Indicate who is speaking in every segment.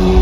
Speaker 1: you.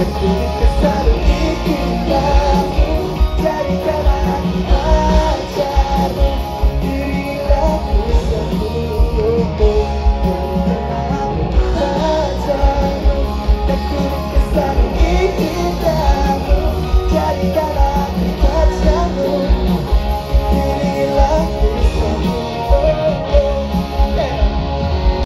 Speaker 1: Thank you.